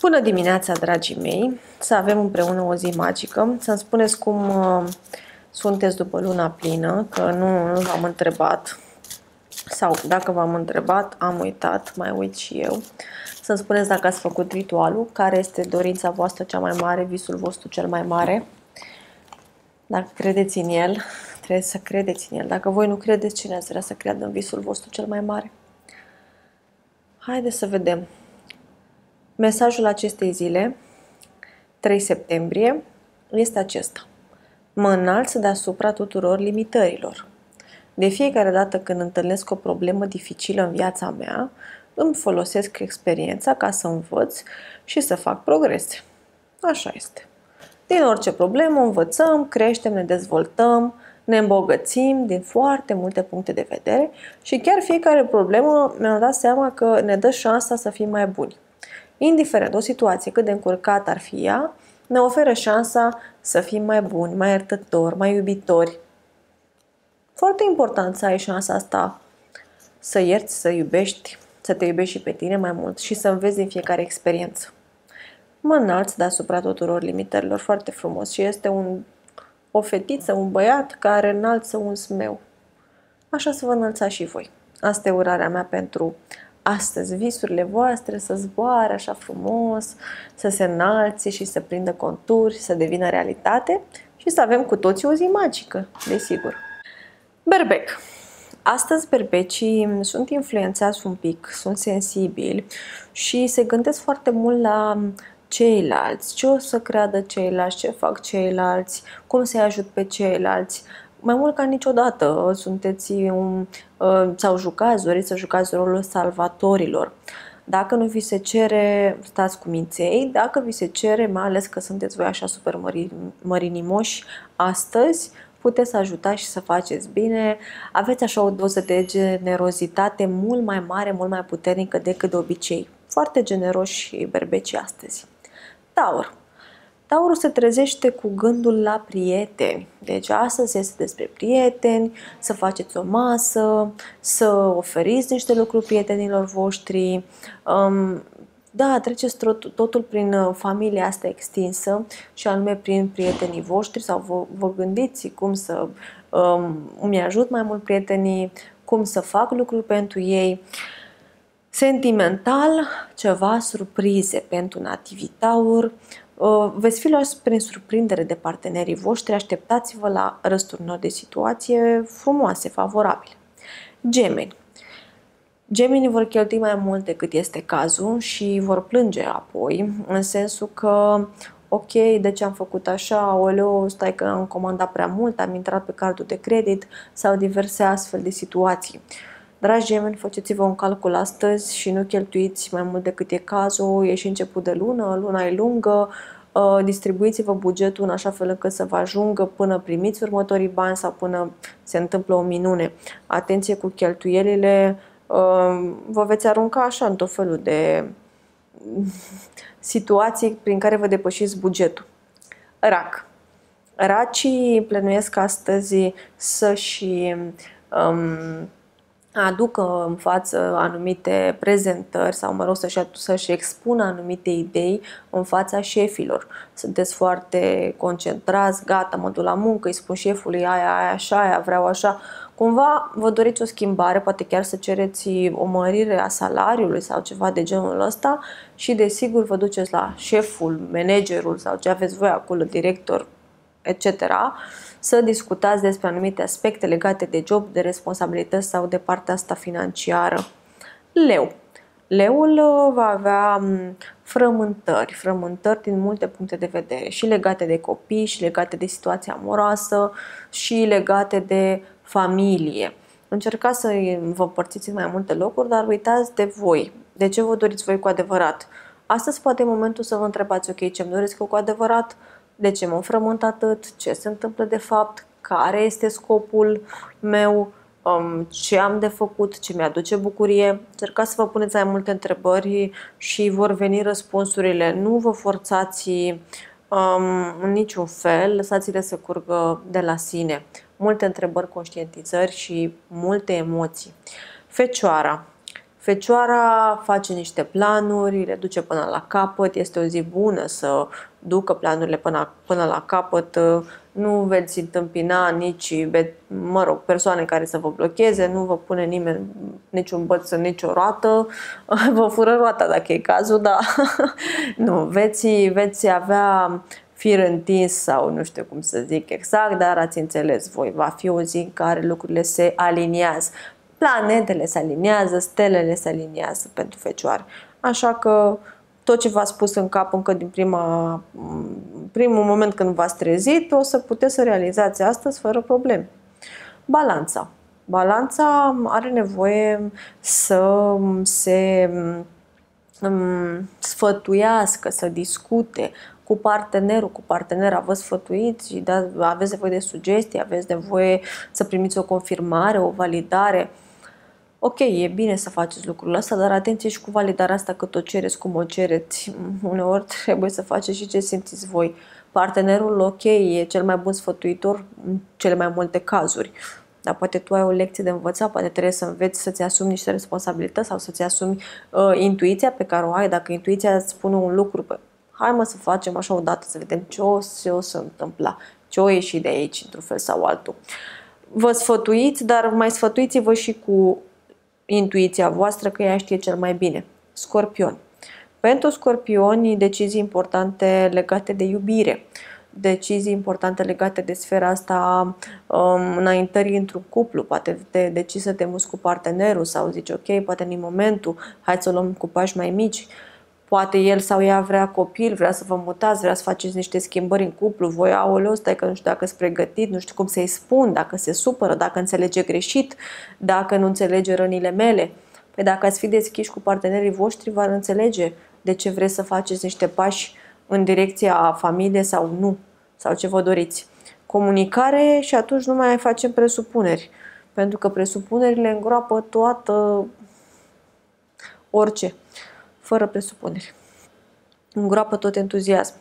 Bună dimineața, dragii mei! Să avem împreună o zi magică. Să-mi spuneți cum uh, sunteți după luna plină, că nu, nu v-am întrebat sau dacă v-am întrebat, am uitat, mai uit și eu. Să-mi spuneți dacă ați făcut ritualul, care este dorința voastră cea mai mare, visul vostru cel mai mare. Dacă credeți în el, trebuie să credeți în el. Dacă voi nu credeți, cine ați vrea să creadă în visul vostru cel mai mare? Haideți să vedem. Mesajul acestei zile, 3 septembrie, este acesta. Mă înalț deasupra tuturor limitărilor. De fiecare dată când întâlnesc o problemă dificilă în viața mea, îmi folosesc experiența ca să învăț și să fac progrese. Așa este. Din orice problemă învățăm, creștem, ne dezvoltăm, ne îmbogățim din foarte multe puncte de vedere și chiar fiecare problemă mi-am dat seama că ne dă șansa să fim mai buni. Indiferent o situație cât de încurcată ar fi ea, ne oferă șansa să fim mai buni, mai iertători, mai iubitori. Foarte important să ai șansa asta să ierți, să iubești, să te iubești și pe tine mai mult și să înveți din fiecare experiență. Mă înalți deasupra tuturor limitărilor foarte frumos și este un, o fetiță, un băiat care înalță un smeu. Așa să vă înălțați și voi. Asta e urarea mea pentru astăzi visurile voastre să zboare așa frumos, să se înalțe și să prindă conturi, să devină realitate și să avem cu toții o zi magică, desigur. Berbec. Astăzi berbecii sunt influențați un pic, sunt sensibili și se gândesc foarte mult la ceilalți, ce o să creadă ceilalți, ce fac ceilalți, cum să-i ajut pe ceilalți mai mult ca niciodată sunteți un, uh, sau jucați, doriți să jucați rolul salvatorilor. Dacă nu vi se cere, stați cu minței, dacă vi se cere, mai ales că sunteți voi așa super mărinimoși astăzi, puteți să ajutați și să faceți bine. Aveți așa o doză de generozitate mult mai mare, mult mai puternică decât de obicei. Foarte generoși berbeci astăzi. Taur. Taurul se trezește cu gândul la prieteni. Deci astăzi este despre prieteni, să faceți o masă, să oferiți niște lucruri prietenilor voștri. Um, da, treceți tot, totul prin uh, familia asta extinsă și anume prin prietenii voștri sau vă, vă gândiți cum să um, îmi ajut mai mult prietenii, cum să fac lucruri pentru ei. Sentimental, ceva surprize pentru nativitaur, Uh, veți fi luați prin surprindere de partenerii voștri, așteptați-vă la răsturnări de situație frumoase, favorabile. Gemeni. Gemenii vor cheltui mai mult decât este cazul și vor plânge apoi, în sensul că ok, de ce am făcut așa, oleo, stai că am comandat prea mult, am intrat pe cardul de credit sau diverse astfel de situații. Dragi gemeni, faceți-vă un calcul astăzi și nu cheltuiți mai mult decât e cazul, e și început de lună, luna e lungă, uh, distribuiți-vă bugetul în așa fel încât să vă ajungă până primiți următorii bani sau până se întâmplă o minune. Atenție cu cheltuielile, uh, vă veți arunca așa în tot felul de situații prin care vă depășiți bugetul. Rac. Racii plănuiesc astăzi să-și um, aducă în față anumite prezentări sau, mă rog, să-și, să-și expună anumite idei în fața șefilor. Sunteți foarte concentrați, gata, mă duc la muncă, îi spun șefului aia, aia, așa, aia, vreau așa. Cumva vă doriți o schimbare, poate chiar să cereți o mărire a salariului sau ceva de genul ăsta și desigur vă duceți la șeful, managerul sau ce aveți voi acolo, director, etc să discutați despre anumite aspecte legate de job, de responsabilități sau de partea asta financiară. Leu. Leul uh, va avea frământări, frământări din multe puncte de vedere, și legate de copii, și legate de situația amoroasă, și legate de familie. Încercați să vă împărțiți în mai multe locuri, dar uitați de voi. De ce vă doriți voi cu adevărat? Astăzi poate e momentul să vă întrebați, ok, ce-mi doresc eu cu adevărat? De ce mă frământ atât, ce se întâmplă de fapt, care este scopul meu, um, ce am de făcut, ce mi-aduce bucurie. Încercați să vă puneți mai multe întrebări și vor veni răspunsurile. Nu vă forțați um, în niciun fel, lăsați-le să curgă de la sine. Multe întrebări, conștientizări și multe emoții. Fecioara. Fecioara face niște planuri, le duce până la capăt, este o zi bună să ducă planurile până, până la capăt, nu veți întâmpina nici, mă rog, persoane care să vă blocheze, nu vă pune nimeni niciun băț în nicio roată, vă fură roata dacă e cazul, dar nu, veți, veți avea fir întins sau nu știu cum să zic exact, dar ați înțeles voi, va fi o zi în care lucrurile se aliniază. Planetele se aliniază, stelele se aliniază pentru fecioare. Așa că tot ce v-a spus în cap încă din prima, primul moment când v-ați trezit, o să puteți să realizați astăzi fără probleme. Balanța. Balanța are nevoie să se um, sfătuiască, să discute cu partenerul, cu partenera, vă sfătuiți și da, aveți nevoie de sugestii, aveți nevoie să primiți o confirmare, o validare. Ok, e bine să faceți lucrul ăsta, dar atenție și cu validarea asta că o cereți cum o cereți. Uneori trebuie să faceți și ce simțiți voi. Partenerul, ok, e cel mai bun sfătuitor în cele mai multe cazuri. Dar poate tu ai o lecție de învățat, poate trebuie să înveți să-ți asumi niște responsabilități sau să-ți asumi uh, intuiția pe care o ai. Dacă intuiția îți spune un lucru, bă, hai mă să facem așa o dată să vedem ce o, ce o să întâmpla, ce o ieși de aici într-un fel sau altul. Vă sfătuiți, dar mai sfătuiți-vă și cu intuiția voastră că ea știe cel mai bine. Scorpion. Pentru scorpioni, decizii importante legate de iubire, decizii importante legate de sfera asta um, înaintării într-un cuplu, poate te decizi să te muți cu partenerul sau zici ok, poate în momentul, hai să o luăm cu pași mai mici, Poate el sau ea vrea copil, vrea să vă mutați, vrea să faceți niște schimbări în cuplu, voi aoleu, stai că nu știu dacă sunt pregătit, nu știu cum să-i spun, dacă se supără, dacă înțelege greșit, dacă nu înțelege rănile mele. Păi dacă ați fi deschiși cu partenerii voștri, va înțelege de ce vreți să faceți niște pași în direcția familiei sau nu, sau ce vă doriți. Comunicare și atunci nu mai facem presupuneri, pentru că presupunerile îngroapă toată orice fără presupuneri. Îngroapă tot entuziasm.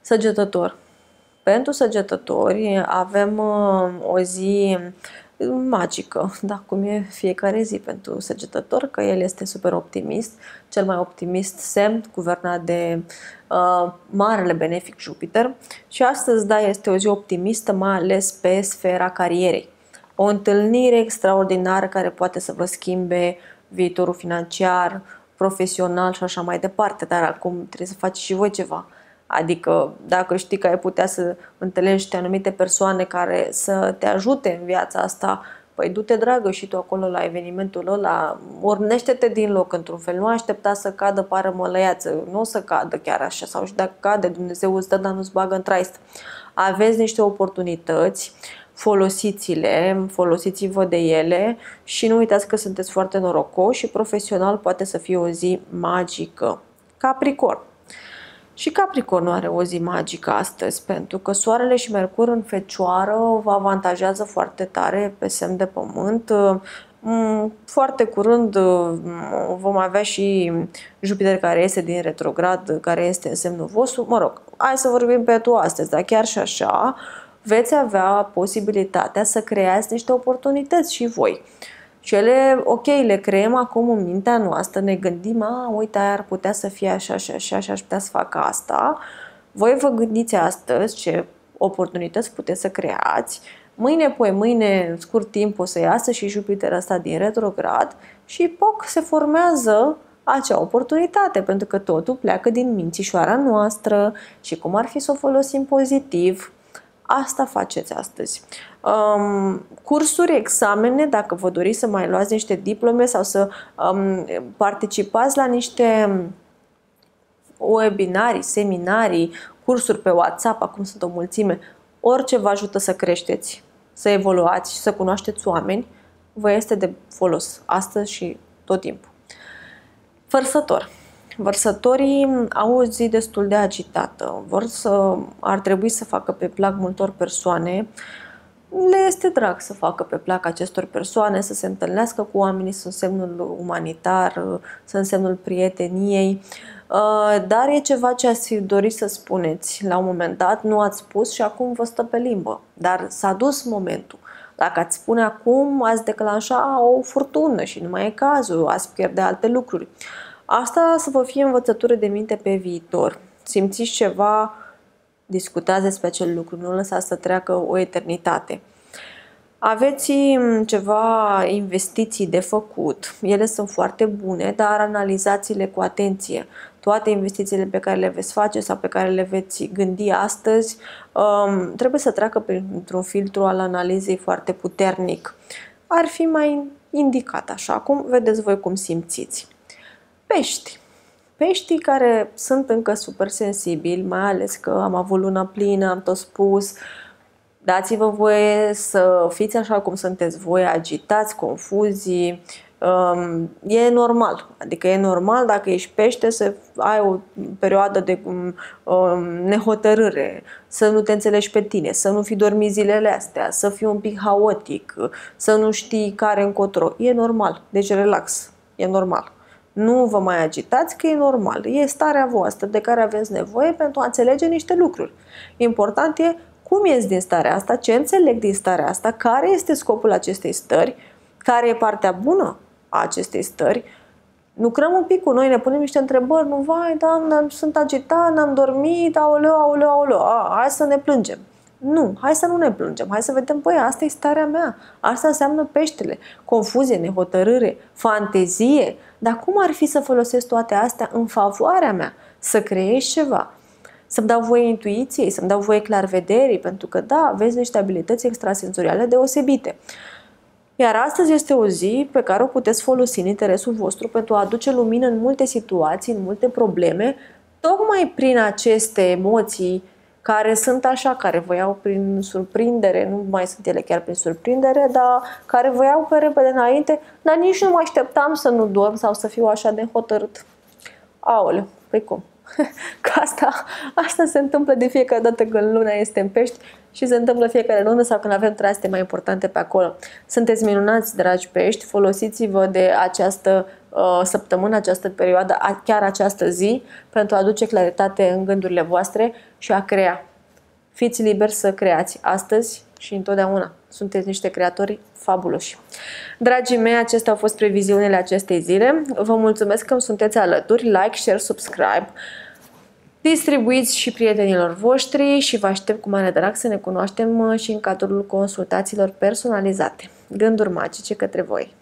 Săgetător. Pentru săgetători avem uh, o zi magică, da, cum e fiecare zi pentru săgetător, că el este super optimist, cel mai optimist semn, guvernat de uh, marele benefic Jupiter și astăzi, da, este o zi optimistă, mai ales pe sfera carierei. O întâlnire extraordinară care poate să vă schimbe viitorul financiar, profesional și așa mai departe, dar acum trebuie să faci și voi ceva. Adică dacă știi că ai putea să întâlnești anumite persoane care să te ajute în viața asta, păi du-te dragă și tu acolo la evenimentul ăla, ornește-te din loc într-un fel, nu aștepta să cadă pară mălăiață, nu o să cadă chiar așa, sau și dacă cade, Dumnezeu îți dă, dar nu-ți bagă în traist. Aveți niște oportunități, folosiți-le, folosiți-vă de ele și nu uitați că sunteți foarte norocoși și profesional poate să fie o zi magică. Capricorn. Și Capricornul are o zi magică astăzi, pentru că Soarele și Mercur în Fecioară vă avantajează foarte tare pe semn de pământ. Mm, foarte curând mm, vom avea și Jupiter care este din retrograd, care este în semnul vostru. Mă rog, hai să vorbim pe tu astăzi, dar chiar și așa, veți avea posibilitatea să creați niște oportunități și voi. Și ele, ok, le creăm acum în mintea noastră, ne gândim, a, uite, ar putea să fie așa și așa și aș putea să fac asta. Voi vă gândiți astăzi ce oportunități puteți să creați. Mâine, poi mâine, în scurt timp, o să iasă și Jupiter ăsta din retrograd și poc se formează acea oportunitate, pentru că totul pleacă din mințișoara noastră și cum ar fi să o folosim pozitiv, Asta faceți astăzi. Um, cursuri, examene, dacă vă doriți să mai luați niște diplome sau să um, participați la niște webinarii, seminarii, cursuri pe WhatsApp, acum sunt o mulțime, orice vă ajută să creșteți, să evoluați și să cunoașteți oameni, vă este de folos astăzi și tot timpul. Fărsător. Vărsătorii au o zi destul de agitată. Vor să, ar trebui să facă pe plac multor persoane. Le este drag să facă pe plac acestor persoane, să se întâlnească cu oamenii, sunt semnul umanitar, sunt semnul prieteniei. Uh, dar e ceva ce ați fi dorit să spuneți la un moment dat, nu ați spus și acum vă stă pe limbă. Dar s-a dus momentul. Dacă ați spune acum, ați declanșa o furtună și nu mai e cazul, ați pierde alte lucruri. Asta să vă fie învățătură de minte pe viitor. Simțiți ceva, discutați despre acel lucru, nu lăsați să treacă o eternitate. Aveți mm, ceva investiții de făcut, ele sunt foarte bune, dar analizați-le cu atenție. Toate investițiile pe care le veți face sau pe care le veți gândi astăzi um, trebuie să treacă printr-un filtru al analizei foarte puternic. Ar fi mai indicat așa, acum vedeți voi cum simțiți. Pești. Peștii care sunt încă super sensibili, mai ales că am avut luna plină, am tot spus, dați-vă voie să fiți așa cum sunteți voi, agitați, confuzii, um, e normal. Adică e normal dacă ești pește să ai o perioadă de um, um, nehotărâre, să nu te înțelegi pe tine, să nu fi dormit zilele astea, să fii un pic haotic, să nu știi care încotro. E normal. Deci relax. E normal. Nu vă mai agitați că e normal. E starea voastră de care aveți nevoie pentru a înțelege niște lucruri. Important e cum ies din starea asta, ce înțeleg din starea asta, care este scopul acestei stări, care e partea bună a acestei stări. Lucrăm un pic cu noi, ne punem niște întrebări, nu, vai, da, sunt agitat, n-am dormit, aoleu, aoleu, aoleu, a, hai să ne plângem. Nu, hai să nu ne plângem, hai să vedem, păi, asta e starea mea, asta înseamnă peștele, confuzie, nehotărâre, fantezie, dar cum ar fi să folosesc toate astea în favoarea mea, să creez ceva, să-mi dau voie intuiției, să-mi dau voie clarvederii, pentru că, da, vezi niște abilități extrasenzoriale deosebite. Iar astăzi este o zi pe care o puteți folosi în interesul vostru pentru a aduce lumină în multe situații, în multe probleme, tocmai prin aceste emoții care sunt așa, care vă iau prin surprindere, nu mai sunt ele chiar prin surprindere, dar care vă iau pe repede înainte, dar nici nu mă așteptam să nu dorm sau să fiu așa de hotărât. Aoleu, păi cum? Că asta, asta se întâmplă de fiecare dată când luna este în pești și se întâmplă fiecare lună sau când avem trasete mai importante pe acolo. Sunteți minunați, dragi pești, folosiți-vă de această uh, săptămână, această perioadă, chiar această zi, pentru a aduce claritate în gândurile voastre și a crea. Fiți liberi să creați astăzi și întotdeauna. Sunteți niște creatori fabuloși. Dragii mei, acestea au fost previziunile acestei zile. Vă mulțumesc că îmi sunteți alături. Like, share, subscribe. Distribuiți și prietenilor voștri și vă aștept cu mare drag să ne cunoaștem și în cadrul consultațiilor personalizate. Gânduri magice către voi!